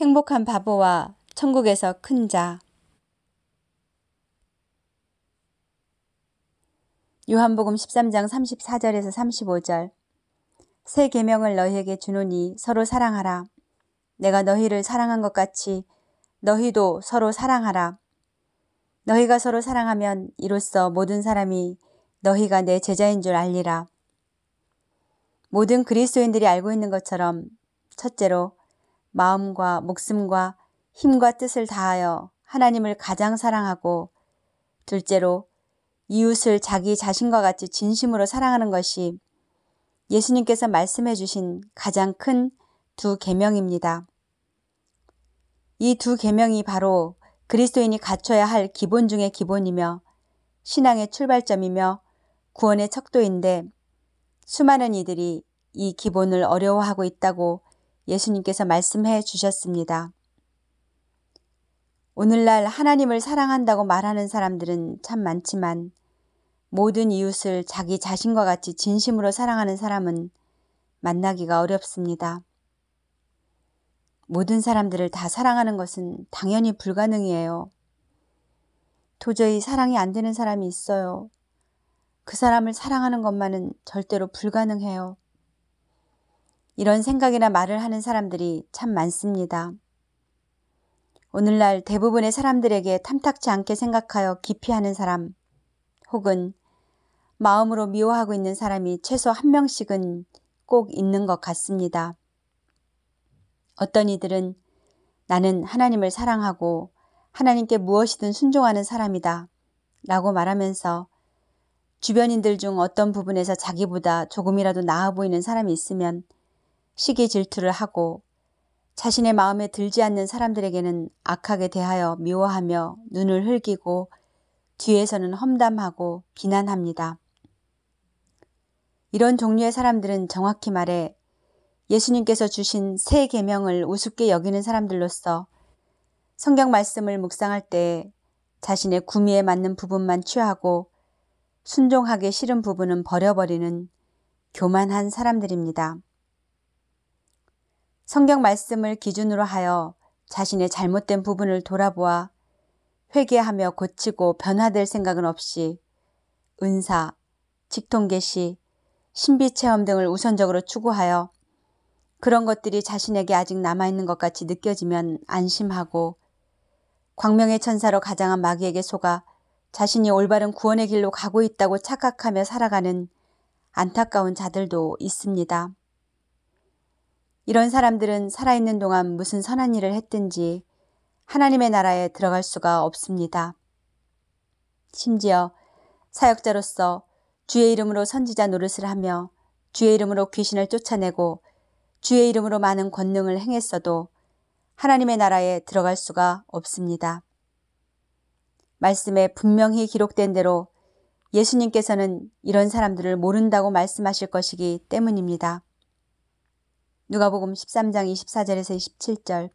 행복한 바보와 천국에서 큰 자. 요한복음 13장 34절에서 35절. 새 계명을 너희에게 주노니 서로 사랑하라. 내가 너희를 사랑한 것 같이 너희도 서로 사랑하라. 너희가 서로 사랑하면 이로써 모든 사람이 너희가 내 제자인 줄 알리라. 모든 그리스도인들이 알고 있는 것처럼 첫째로 마음과 목숨과 힘과 뜻을 다하여 하나님을 가장 사랑하고 둘째로 이웃을 자기 자신과 같이 진심으로 사랑하는 것이 예수님께서 말씀해 주신 가장 큰 두 계명입니다. 이 두 계명이 바로 그리스도인이 갖춰야 할 기본 중의 기본이며 신앙의 출발점이며 구원의 척도인데 수많은 이들이 이 기본을 어려워하고 있다고 예수님께서 말씀해 주셨습니다. 오늘날 하나님을 사랑한다고 말하는 사람들은 참 많지만 모든 이웃을 자기 자신과 같이 진심으로 사랑하는 사람은 만나기가 어렵습니다. 모든 사람들을 다 사랑하는 것은 당연히 불가능이에요. 도저히 사랑이 안 되는 사람이 있어요. 그 사람을 사랑하는 것만은 절대로 불가능해요. 이런 생각이나 말을 하는 사람들이 참 많습니다. 오늘날 대부분의 사람들에게 탐탁치 않게 생각하여 기피하는 사람, 혹은 마음으로 미워하고 있는 사람이 최소 한 명씩은 꼭 있는 것 같습니다. 어떤 이들은 나는 하나님을 사랑하고 하나님께 무엇이든 순종하는 사람이다 라고 말하면서 주변인들 중 어떤 부분에서 자기보다 조금이라도 나아 보이는 사람이 있으면 시기 질투를 하고 자신의 마음에 들지 않는 사람들에게는 악하게 대하여 미워하며 눈을 흘기고 뒤에서는 험담하고 비난합니다. 이런 종류의 사람들은 정확히 말해 예수님께서 주신 새 계명을 우습게 여기는 사람들로서 성경 말씀을 묵상할 때 자신의 구미에 맞는 부분만 취하고 순종하기 싫은 부분은 버려버리는 교만한 사람들입니다. 성경 말씀을 기준으로 하여 자신의 잘못된 부분을 돌아보아 회개하며 고치고 변화될 생각은 없이 은사, 직통계시, 신비체험 등을 우선적으로 추구하여 그런 것들이 자신에게 아직 남아있는 것 같이 느껴지면 안심하고 광명의 천사로 가장한 마귀에게 속아 자신이 올바른 구원의 길로 가고 있다고 착각하며 살아가는 안타까운 자들도 있습니다. 이런 사람들은 살아있는 동안 무슨 선한 일을 했든지 하나님의 나라에 들어갈 수가 없습니다. 심지어 사역자로서 주의 이름으로 선지자 노릇을 하며 주의 이름으로 귀신을 쫓아내고 주의 이름으로 많은 권능을 행했어도 하나님의 나라에 들어갈 수가 없습니다. 말씀에 분명히 기록된 대로 예수님께서는 이런 사람들을 모른다고 말씀하실 것이기 때문입니다. 누가복음 13장 24절에서 27절.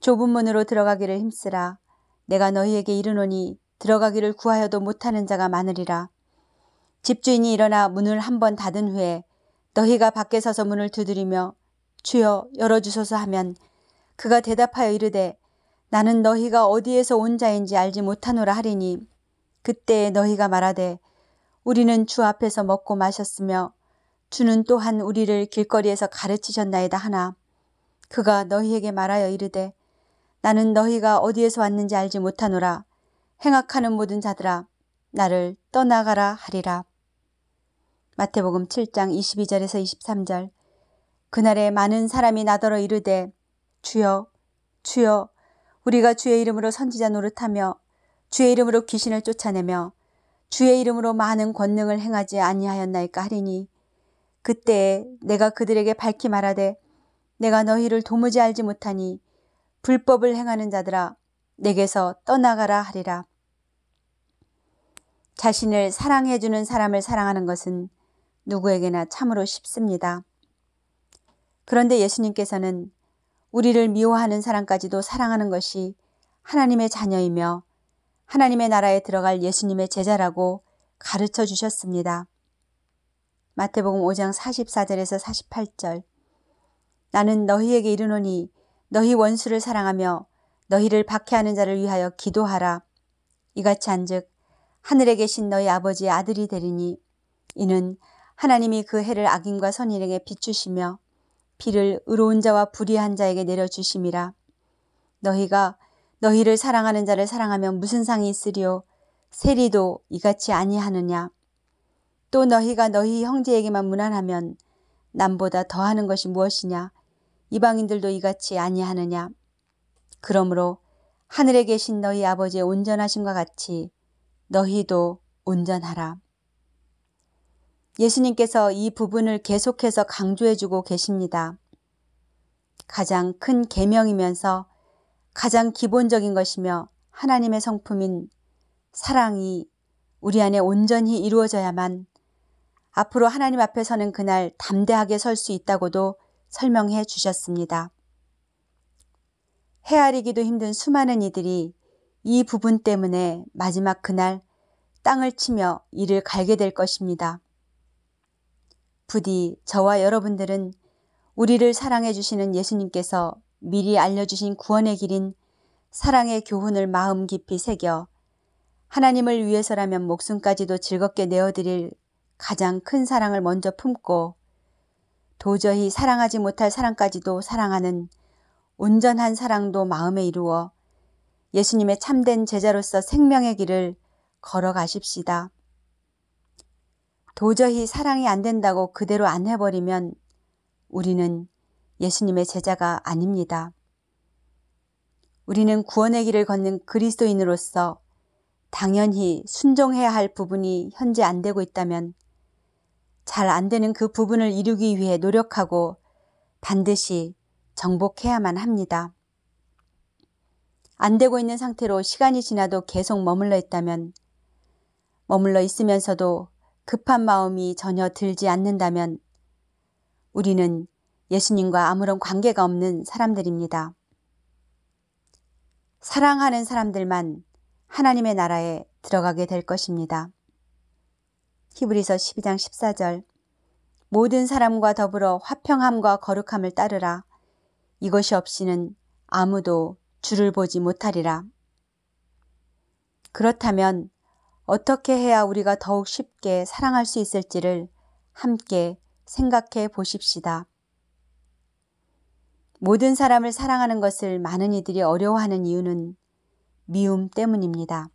좁은 문으로 들어가기를 힘쓰라. 내가 너희에게 이르노니 들어가기를 구하여도 못하는 자가 많으리라. 집주인이 일어나 문을 한 번 닫은 후에 너희가 밖에 서서 문을 두드리며 주여 열어주소서 하면 그가 대답하여 이르되 나는 너희가 어디에서 온 자인지 알지 못하노라 하리니 그때 너희가 말하되 우리는 주 앞에서 먹고 마셨으며 주는 또한 우리를 길거리에서 가르치셨나이다 하나. 그가 너희에게 말하여 이르되 나는 너희가 어디에서 왔는지 알지 못하노라. 행악하는 모든 자들아 나를 떠나가라 하리라. 마태복음 7장 22절에서 23절. 그날에 많은 사람이 나더러 이르되 주여 주여 우리가 주의 이름으로 선지자 노릇하며 주의 이름으로 귀신을 쫓아내며 주의 이름으로 많은 권능을 행하지 아니하였나이까 하리니 그때에 내가 그들에게 밝히 말하되 내가 너희를 도무지 알지 못하니 불법을 행하는 자들아 내게서 떠나가라 하리라. 자신을 사랑해주는 사람을 사랑하는 것은 누구에게나 참으로 쉽습니다. 그런데 예수님께서는 우리를 미워하는 사람까지도 사랑하는 것이 하나님의 자녀이며 하나님의 나라에 들어갈 예수님의 제자라고 가르쳐 주셨습니다. 마태복음 5장 44절에서 48절 나는 너희에게 이르노니 너희 원수를 사랑하며 너희를 박해하는 자를 위하여 기도하라. 이같이 한즉 하늘에 계신 너희 아버지의 아들이 되리니 이는 하나님이 그 해를 악인과 선인에게 비추시며 비를 의로운 자와 불의한 자에게 내려주심이라. 너희가 너희를 사랑하는 자를 사랑하면 무슨 상이 있으리요? 세리도 이같이 아니하느냐? 또 너희가 너희 형제에게만 무난하면 남보다 더하는 것이 무엇이냐? 이방인들도 이같이 아니하느냐? 그러므로 하늘에 계신 너희 아버지의 온전하심과 같이 너희도 온전하라. 예수님께서 이 부분을 계속해서 강조해주고 계십니다. 가장 큰 계명이면서 가장 기본적인 것이며 하나님의 성품인 사랑이 우리 안에 온전히 이루어져야만 앞으로 하나님 앞에 서는 그날 담대하게 설 수 있다고도 설명해 주셨습니다. 헤아리기도 힘든 수많은 이들이 이 부분 때문에 마지막 그날 땅을 치며 이를 갈게 될 것입니다. 부디 저와 여러분들은 우리를 사랑해 주시는 예수님께서 미리 알려주신 구원의 길인 사랑의 교훈을 마음 깊이 새겨 하나님을 위해서라면 목숨까지도 즐겁게 내어드릴 가장 큰 사랑을 먼저 품고 도저히 사랑하지 못할 사랑까지도 사랑하는 온전한 사랑도 마음에 이루어 예수님의 참된 제자로서 생명의 길을 걸어가십시다. 도저히 사랑이 안 된다고 그대로 안 해버리면 우리는 예수님의 제자가 아닙니다. 우리는 구원의 길을 걷는 그리스도인으로서 당연히 순종해야 할 부분이 현재 안 되고 있다면 잘 안 되는 그 부분을 이루기 위해 노력하고 반드시 정복해야만 합니다. 안 되고 있는 상태로 시간이 지나도 계속 머물러 있다면 머물러 있으면서도 급한 마음이 전혀 들지 않는다면 우리는 예수님과 아무런 관계가 없는 사람들입니다. 사랑하는 사람들만 하나님의 나라에 들어가게 될 것입니다. 히브리서 12장 14절 모든 사람과 더불어 화평함과 거룩함을 따르라. 이것이 없이는 아무도 주를 보지 못하리라. 그렇다면 어떻게 해야 우리가 더욱 쉽게 사랑할 수 있을지를 함께 생각해 보십시다. 모든 사람을 사랑하는 것을 많은 이들이 어려워하는 이유는 미움 때문입니다.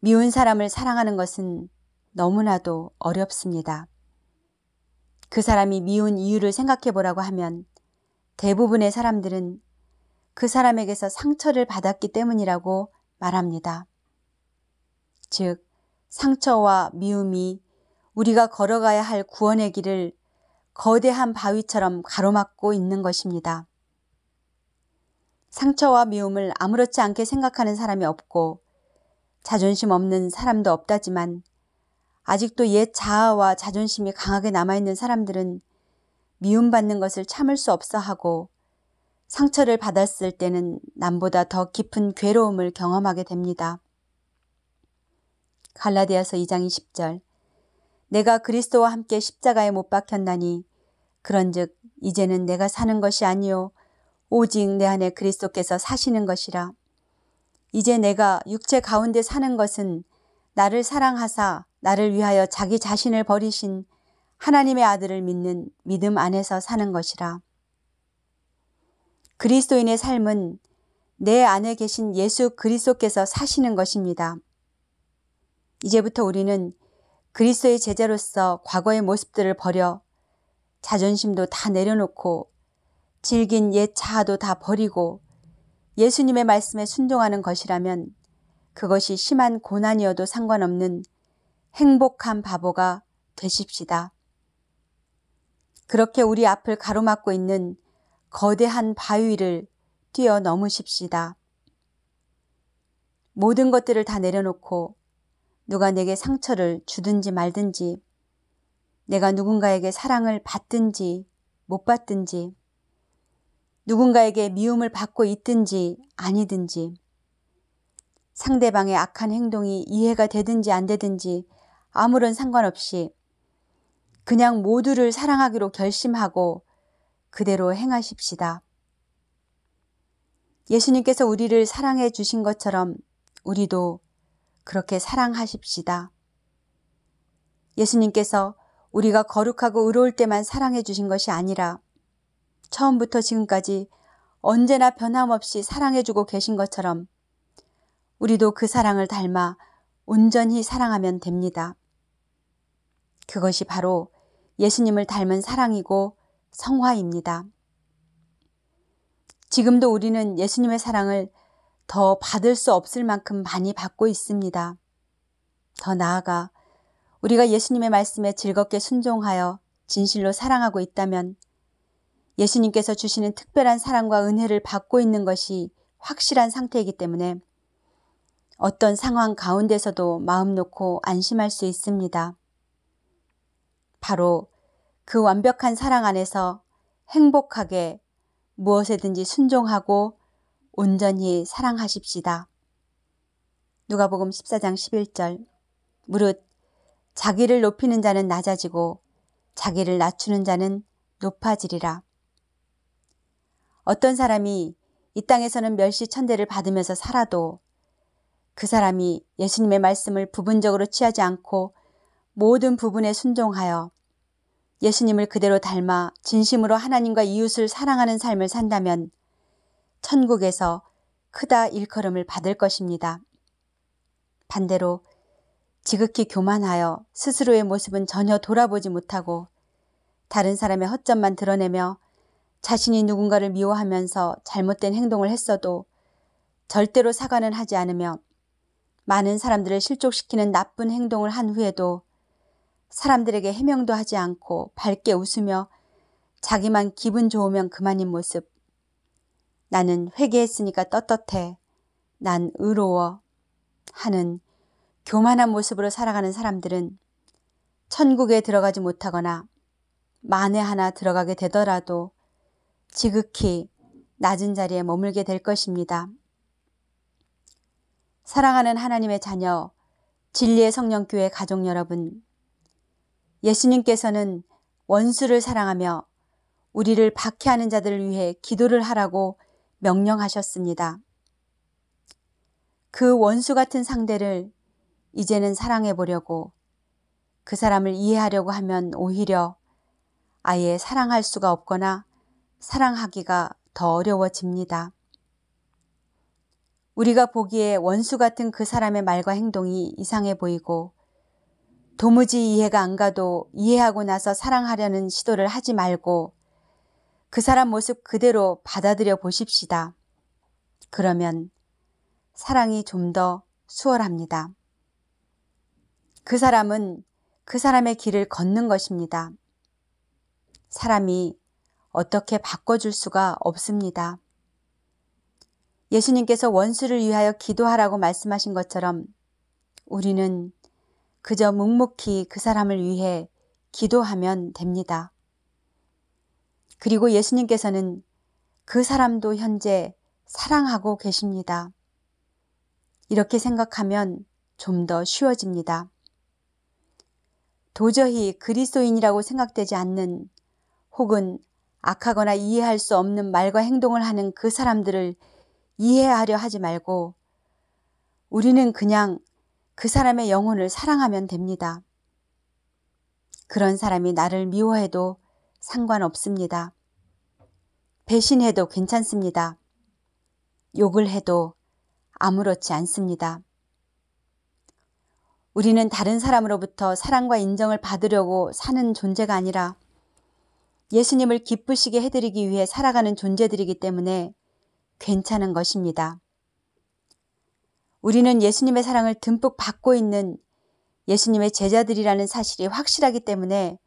미운 사람을 사랑하는 것은 너무나도 어렵습니다. 그 사람이 미운 이유를 생각해 보라고 하면 대부분의 사람들은 그 사람에게서 상처를 받았기 때문이라고 말합니다. 즉, 상처와 미움이 우리가 걸어가야 할 구원의 길을 거대한 바위처럼 가로막고 있는 것입니다. 상처와 미움을 아무렇지 않게 생각하는 사람이 없고 자존심 없는 사람도 없다지만 아직도 옛 자아와 자존심이 강하게 남아있는 사람들은 미움받는 것을 참을 수 없어 하고 상처를 받았을 때는 남보다 더 깊은 괴로움을 경험하게 됩니다. 갈라디아서 2장 20절 내가 그리스도와 함께 십자가에 못 박혔나니 그런즉 이제는 내가 사는 것이 아니요 오직 내 안에 그리스도께서 사시는 것이라. 이제 내가 육체 가운데 사는 것은 나를 사랑하사 나를 위하여 자기 자신을 버리신 하나님의 아들을 믿는 믿음 안에서 사는 것이라. 그리스도인의 삶은 내 안에 계신 예수 그리스도께서 사시는 것입니다. 이제부터 우리는 그리스도의 제자로서 과거의 모습들을 버려 자존심도 다 내려놓고 질긴 옛 자아도 다 버리고 예수님의 말씀에 순종하는 것이라면 그것이 심한 고난이어도 상관없는 행복한 바보가 되십시다. 그렇게 우리 앞을 가로막고 있는 거대한 바위를 뛰어넘으십시다. 모든 것들을 다 내려놓고 누가 내게 상처를 주든지 말든지, 내가 누군가에게 사랑을 받든지 못 받든지, 누군가에게 미움을 받고 있든지 아니든지, 상대방의 악한 행동이 이해가 되든지 안 되든지 아무런 상관없이 그냥 모두를 사랑하기로 결심하고 그대로 행하십시다. 예수님께서 우리를 사랑해 주신 것처럼 우리도 그렇게 사랑하십시다. 예수님께서 우리가 거룩하고 의로울 때만 사랑해 주신 것이 아니라 처음부터 지금까지 언제나 변함없이 사랑해 주고 계신 것처럼 우리도 그 사랑을 닮아 온전히 사랑하면 됩니다. 그것이 바로 예수님을 닮은 사랑이고 성화입니다. 지금도 우리는 예수님의 사랑을 더 받을 수 없을 만큼 많이 받고 있습니다. 더 나아가 우리가 예수님의 말씀에 즐겁게 순종하여 진실로 사랑하고 있다면 예수님께서 주시는 특별한 사랑과 은혜를 받고 있는 것이 확실한 상태이기 때문에 어떤 상황 가운데서도 마음 놓고 안심할 수 있습니다. 바로 그 완벽한 사랑 안에서 행복하게 무엇에든지 순종하고 온전히 사랑하십시다. 누가복음 14장 11절 무릇 자기를 높이는 자는 낮아지고 자기를 낮추는 자는 높아지리라. 어떤 사람이 이 땅에서는 멸시 천대를 받으면서 살아도 그 사람이 예수님의 말씀을 부분적으로 취하지 않고 모든 부분에 순종하여 예수님을 그대로 닮아 진심으로 하나님과 이웃을 사랑하는 삶을 산다면 천국에서 크다 일컬음을 받을 것입니다. 반대로 지극히 교만하여 스스로의 모습은 전혀 돌아보지 못하고 다른 사람의 허점만 드러내며 자신이 누군가를 미워하면서 잘못된 행동을 했어도 절대로 사과는 하지 않으며 많은 사람들을 실족시키는 나쁜 행동을 한 후에도 사람들에게 해명도 하지 않고 밝게 웃으며 자기만 기분 좋으면 그만인 모습. 나는 회개했으니까 떳떳해. 난 의로워. 하는 교만한 모습으로 살아가는 사람들은 천국에 들어가지 못하거나 만에 하나 들어가게 되더라도 지극히 낮은 자리에 머물게 될 것입니다. 사랑하는 하나님의 자녀, 진리의 성령교회 가족 여러분, 예수님께서는 원수를 사랑하며 우리를 박해하는 자들을 위해 기도를 하라고 명령하셨습니다. 그 원수 같은 상대를 이제는 사랑해 보려고 그 사람을 이해하려고 하면 오히려 아예 사랑할 수가 없거나 사랑하기가 더 어려워집니다. 우리가 보기에 원수 같은 그 사람의 말과 행동이 이상해 보이고 도무지 이해가 안 가도 이해하고 나서 사랑하려는 시도를 하지 말고 그 사람 모습 그대로 받아들여 보십시다. 그러면 사랑이 좀 더 수월합니다. 그 사람은 그 사람의 길을 걷는 것입니다. 사람이 어떻게 바꿔줄 수가 없습니다. 예수님께서 원수를 위하여 기도하라고 말씀하신 것처럼 우리는 그저 묵묵히 그 사람을 위해 기도하면 됩니다. 그리고 예수님께서는 그 사람도 현재 사랑하고 계십니다. 이렇게 생각하면 좀 더 쉬워집니다. 도저히 그리스도인이라고 생각되지 않는 혹은 악하거나 이해할 수 없는 말과 행동을 하는 그 사람들을 이해하려 하지 말고 우리는 그냥 그 사람의 영혼을 사랑하면 됩니다. 그런 사람이 나를 미워해도 상관없습니다. 배신해도 괜찮습니다. 욕을 해도 아무렇지 않습니다. 우리는 다른 사람으로부터 사랑과 인정을 받으려고 사는 존재가 아니라 예수님을 기쁘시게 해드리기 위해 살아가는 존재들이기 때문에 괜찮은 것입니다. 우리는 예수님의 사랑을 듬뿍 받고 있는 예수님의 제자들이라는 사실이 확실하기 때문에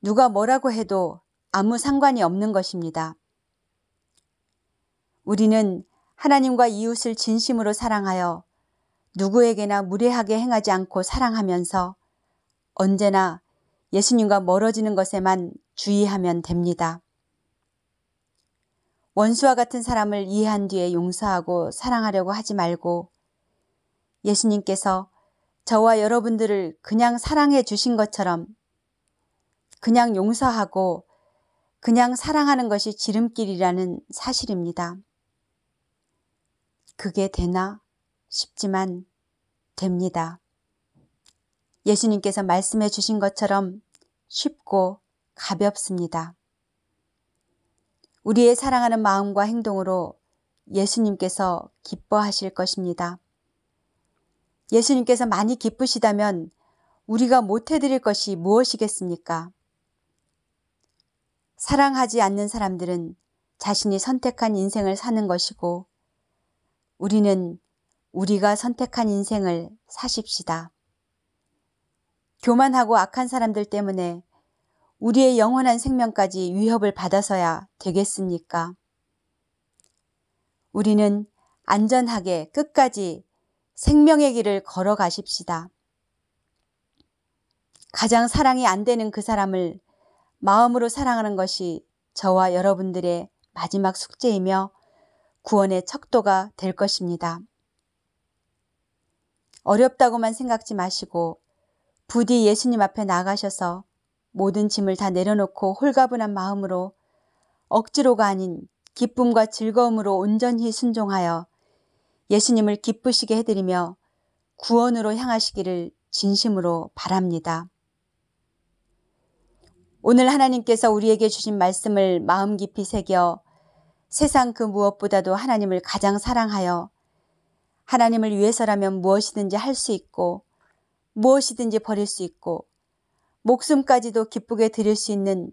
누가 뭐라고 해도 아무 상관이 없는 것입니다. 우리는 하나님과 이웃을 진심으로 사랑하여 누구에게나 무례하게 행하지 않고 사랑하면서 언제나 예수님과 멀어지는 것에만 주의하면 됩니다. 원수와 같은 사람을 이해한 뒤에 용서하고 사랑하려고 하지 말고 예수님께서 저와 여러분들을 그냥 사랑해 주신 것처럼 그냥 용서하고 그냥 사랑하는 것이 지름길이라는 사실입니다. 그게 되나 싶지만 됩니다. 예수님께서 말씀해 주신 것처럼 쉽고 가볍습니다. 우리의 사랑하는 마음과 행동으로 예수님께서 기뻐하실 것입니다. 예수님께서 많이 기쁘시다면 우리가 못해드릴 것이 무엇이겠습니까? 사랑하지 않는 사람들은 자신이 선택한 인생을 사는 것이고 우리는 우리가 선택한 인생을 사십시다. 교만하고 악한 사람들 때문에 우리의 영원한 생명까지 위협을 받아서야 되겠습니까? 우리는 안전하게 끝까지 생명의 길을 걸어가십시다. 가장 사랑이 안 되는 그 사람을 마음으로 사랑하는 것이 저와 여러분들의 마지막 숙제이며 구원의 척도가 될 것입니다. 어렵다고만 생각지 마시고 부디 예수님 앞에 나가셔서 모든 짐을 다 내려놓고 홀가분한 마음으로 억지로가 아닌 기쁨과 즐거움으로 온전히 순종하여 예수님을 기쁘시게 해드리며 구원으로 향하시기를 진심으로 바랍니다. 오늘 하나님께서 우리에게 주신 말씀을 마음 깊이 새겨 세상 그 무엇보다도 하나님을 가장 사랑하여 하나님을 위해서라면 무엇이든지 할 수 있고 무엇이든지 버릴 수 있고 목숨까지도 기쁘게 드릴 수 있는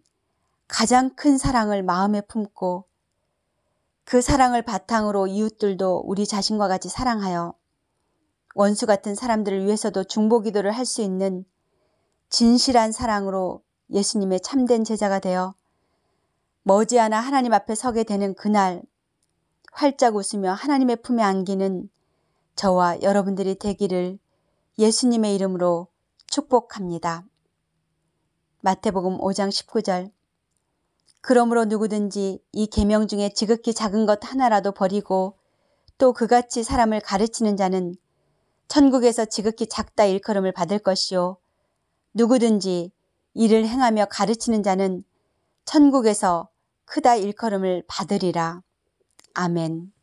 가장 큰 사랑을 마음에 품고 그 사랑을 바탕으로 이웃들도 우리 자신과 같이 사랑하여 원수 같은 사람들을 위해서도 중보 기도를 할 수 있는 진실한 사랑으로 예수님의 참된 제자가 되어 머지않아 하나님 앞에 서게 되는 그날 활짝 웃으며 하나님의 품에 안기는 저와 여러분들이 되기를 예수님의 이름으로 축복합니다. 마태복음 5장 19절 그러므로 누구든지 이 계명 중에 지극히 작은 것 하나라도 버리고 또 그같이 사람을 가르치는 자는 천국에서 지극히 작다 일컬음을 받을 것이요 누구든지 이를 행하며 가르치는 자는 천국에서 크다 일컬음을 받으리라. 아멘.